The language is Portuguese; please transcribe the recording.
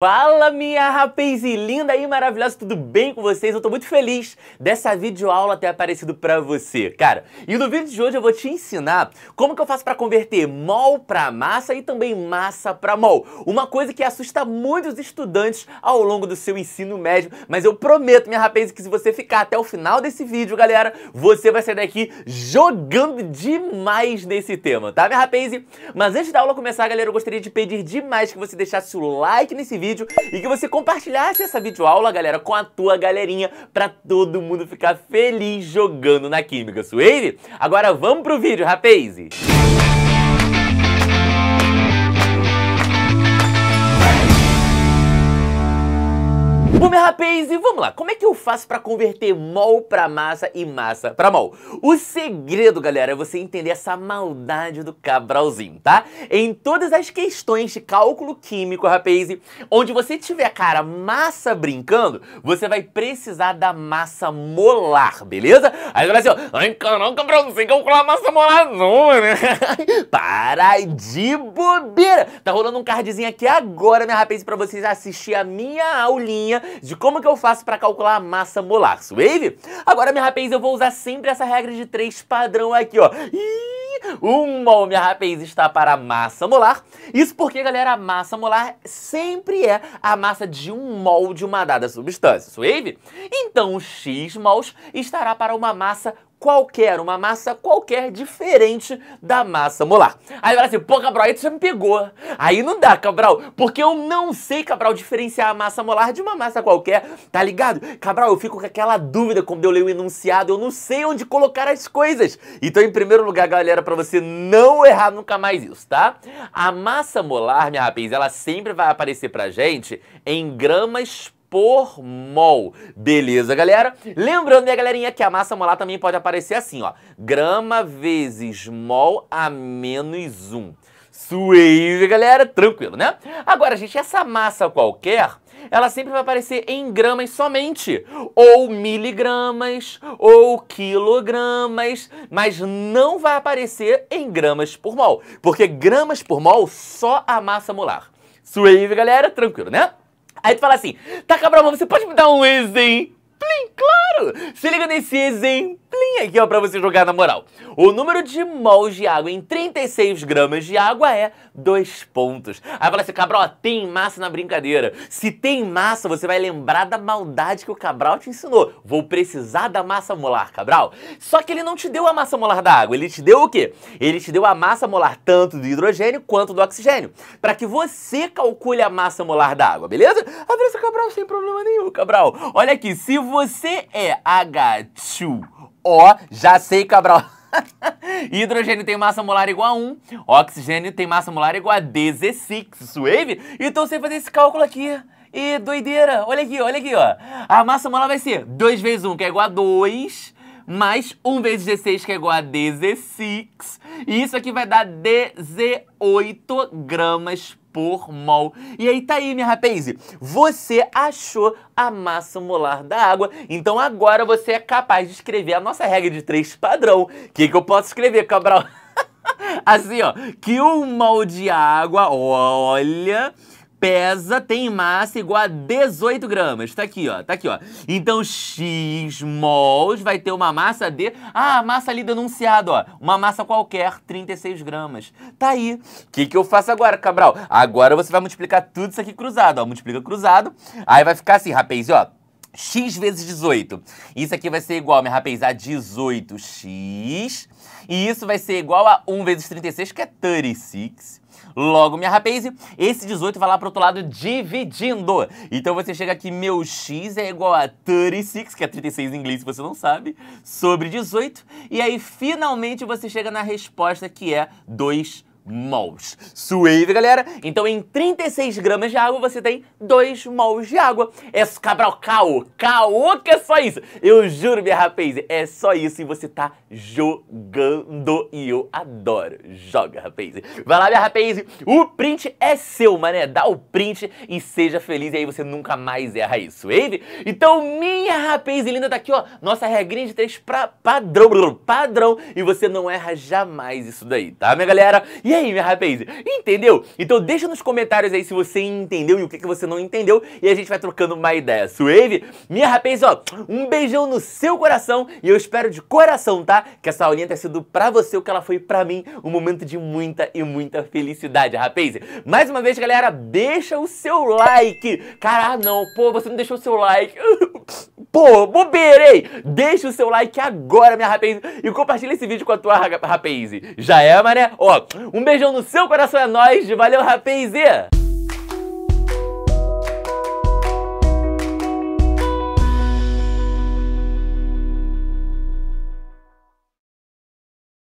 Fala minha rapaz linda e maravilhosa, tudo bem com vocês? Eu tô muito feliz dessa videoaula ter aparecido pra você, cara. E no vídeo de hoje eu vou te ensinar como que eu faço pra converter mol pra massa e também massa pra mol. Uma coisa que assusta muitos estudantes ao longo do seu ensino médio, mas eu prometo, minha rapaz, que se você ficar até o final desse vídeo, galera, você vai sair daqui jogando demais nesse tema, tá, minha rapaz? Mas antes da aula começar, galera, eu gostaria de pedir demais que você deixasse o like nesse vídeo vídeo e que você compartilhasse essa videoaula, galera, com a tua galerinha pra todo mundo ficar feliz jogando na Química Suave. Agora vamos pro vídeo, rapaz! E vamos lá. Como é que eu faço para converter mol para massa e massa para mol? O segredo, galera, é você entender essa maldade do Cabralzinho, tá? Em todas as questões de cálculo químico, rapaz, onde você tiver, cara, massa brincando, você vai precisar da massa molar, beleza? Aí você vai assim, ó, ai, caramba, Cabral, não sei calcular a massa molar não, né? Para de bobeira! Tá rolando um cardzinho aqui agora, minha rapaz, para vocês assistir a minha aulinha de como que eu faço para calcular a massa molar. Suave? Agora, minha rapaz, eu vou usar sempre essa regra de três padrão aqui, ó. um mol, minha rapaz, está para a massa molar. Isso porque, galera, a massa molar sempre é a massa de um mol de uma dada substância, suave? Então, x mols estará para uma massa qualquer, uma massa qualquer diferente da massa molar. Aí vai assim, pô, Cabral, aí tu já me pegou. Aí não dá, Cabral, porque eu não sei, Cabral, diferenciar a massa molar de uma massa qualquer, tá ligado? Cabral, eu fico com aquela dúvida quando eu leio o enunciado, eu não sei onde colocar as coisas. Então, em primeiro lugar, galera, para você não errar nunca mais isso, tá? A massa molar, minha rapaz, ela sempre vai aparecer pra gente em gramas por mol. Beleza, galera? Lembrando, minha galerinha, que a massa molar também pode aparecer assim, ó. Grama vezes mol a menos 1. Suave, galera, tranquilo, né? Agora, gente, essa massa qualquer, ela sempre vai aparecer em gramas somente, ou miligramas, ou quilogramas, mas não vai aparecer em gramas por mol, porque gramas por mol só a massa molar. Suave, galera, tranquilo, né? Aí tu fala assim, tá Cabral, você pode me dar um exemplo? Claro! Se liga nesse exemplo aqui, ó, pra você jogar na moral. O número de mols de água em 36 gramas de água é 2 pontos. Aí fala assim, Cabral, tem massa na brincadeira. Se tem massa, você vai lembrar da maldade que o Cabral te ensinou. Vou precisar da massa molar, Cabral. Só que ele não te deu a massa molar da água, ele te deu o quê? Ele te deu a massa molar tanto do hidrogênio quanto do oxigênio. Para que você calcule a massa molar da água, beleza? Fala assim, Cabral, sem problema nenhum, Cabral. Olha aqui, se você é H2 Ó, já sei, Cabral. Hidrogênio tem massa molar igual a 1, oxigênio tem massa molar igual a 16, suave? Então você fazer esse cálculo aqui. E doideira, olha aqui, olha aqui, ó. A massa molar vai ser 2 vezes 1, que é igual a 2, mais 1 vezes 16, que é igual a 16. E isso aqui vai dar 18 gramas por mol. E aí tá aí, minha rapaz, você achou a massa molar da água, então agora você é capaz de escrever a nossa regra de três padrão. O que, que eu posso escrever, Cabral? assim, ó, que um mol de água, olha pesa, tem massa igual a 18 gramas. Tá aqui, ó. Tá aqui, ó. Então, X mols vai ter uma massa de... Ah, a massa ali denunciada, ó. Uma massa qualquer, 36 gramas. Tá aí. O que, que eu faço agora, Cabral? Agora você vai multiplicar tudo isso aqui cruzado, ó. Multiplica cruzado. Aí vai ficar assim, rapaz, ó x vezes 18. Isso aqui vai ser igual, minha rapaz, a 18x. E isso vai ser igual a 1 vezes 36, que é 36. Logo, minha rapaz, esse 18 vai lá pro outro lado dividindo. Então você chega aqui, meu x é igual a 36, que é 36 em inglês se você não sabe, sobre 18. E aí, finalmente, você chega na resposta que é 2 mols. Suave, galera? Então em 36 gramas de água você tem 2 mols de água. É Cabral caô, caô que é só isso. Eu juro, minha rapaz, é só isso e você tá jogando e eu adoro. Joga, rapaz. Vai lá, minha rapaz, o print é seu, mané. Dá o print e seja feliz e aí você nunca mais erra isso, suave? Então, minha rapaz linda, tá aqui, ó, nossa regrinha de três pra padrão, padrão, e você não erra jamais isso daí, tá, minha galera? E aí, minha rapaz? Entendeu? Então deixa nos comentários aí se você entendeu e o que, que você não entendeu e a gente vai trocando uma ideia. Suave? Minha rapaz, ó, um beijão no seu coração e eu espero de coração, tá? Que essa aulinha tenha sido pra você o que ela foi pra mim, um momento de muita e muita felicidade, rapaz. Mais uma vez, galera, deixa o seu like. Caralho, não, pô, você não deixou o seu like. Pô, bobeira, hein? Deixa o seu like agora, minha rapaz, e compartilha esse vídeo com a tua rapaz. Já é, mané? Ó, um beijão no seu coração, é nóis. Valeu, rapaz!